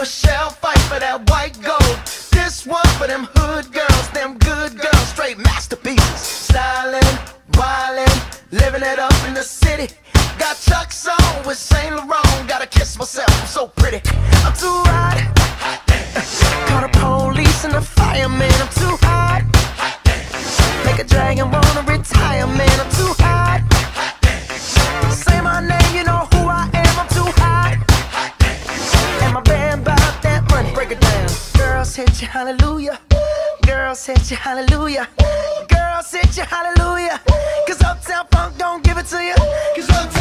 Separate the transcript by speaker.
Speaker 1: Michelle fight for that white gold. This one for them hood girls, living it up in the city. Got Chuck's on with Saint Laurent. Gotta kiss myself, I'm so pretty. I'm too hot. Call the police and the fireman. I'm too hot. Make a dragon wanna retire, man. I'm too hot. Say my name, you know who I am. I'm too hot. And my band bought that money. Break it down. Girls hit you, hallelujah. Girls hit you, hallelujah. Girls hit you, hallelujah. Cause Uptown it to you. Cause